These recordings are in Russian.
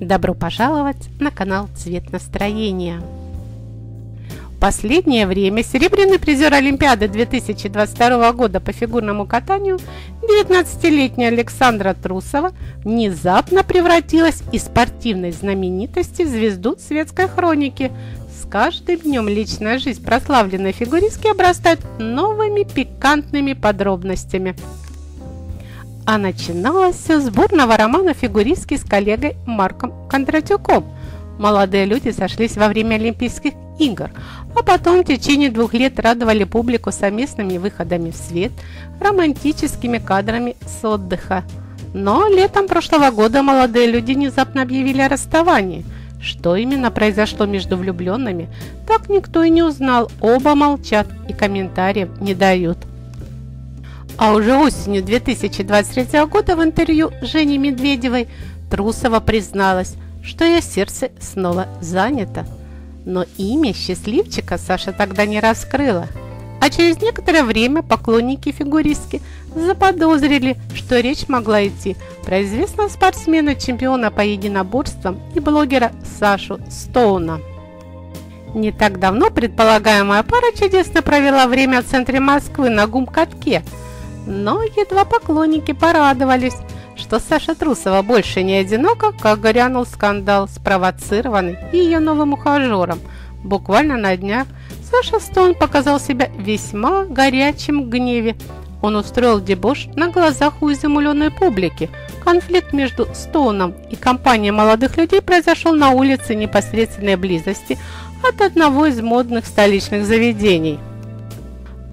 Добро пожаловать на канал Цвет настроения. В последнее время серебряный призер Олимпиады 2022 года по фигурному катанию 19-летняя Александра Трусова внезапно превратилась из спортивной знаменитости в звезду светской хроники. С каждым днем личная жизнь прославленной фигуристки обрастает новыми пикантными подробностями – а начиналось все с бурного романа фигуристки с коллегой Марком Кондратюком. Молодые люди сошлись во время Олимпийских игр, а потом в течение двух лет радовали публику совместными выходами в свет, романтическими кадрами с отдыха. Но летом прошлого года молодые люди внезапно объявили о расставании. Что именно произошло между влюбленными, так никто и не узнал. Оба молчат и комментариев не дают. А уже осенью 2023 года в интервью Жени Медведевой Трусова призналась, что ее сердце снова занято. Но имя счастливчика Саша тогда не раскрыла. А через некоторое время поклонники фигуристки заподозрили, что речь могла идти про известного спортсмена, чемпиона по единоборствам и блогера Сашу Стоуна. Не так давно предполагаемая пара чудесно провела время в центре Москвы на гум-катке – но едва поклонники порадовались, что Саша Трусова больше не одинока, как грянул скандал, спровоцированный ее новым ухажером. Буквально на днях Саша Стоун показал себя весьма горячим гневе. Он устроил дебош на глазах у изумленной публики. Конфликт между Стоуном и компанией молодых людей произошел на улице непосредственной близости от одного из модных столичных заведений.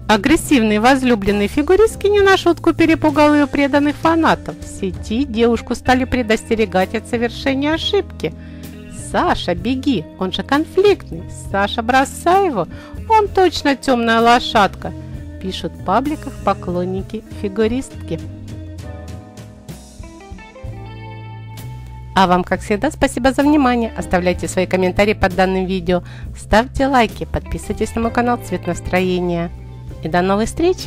Агрессивный возлюбленный фигуристки не на шутку перепугал ее преданных фанатов. В сети девушку стали предостерегать от совершения ошибки. «Саша, беги, он же конфликтный! Саша, бросай его, он точно темная лошадка!» пишут в пабликах поклонники фигуристки. А вам, как всегда, спасибо за внимание. Оставляйте свои комментарии под данным видео. Ставьте лайки, подписывайтесь на мой канал «Цвет настроения». И до новых встреч!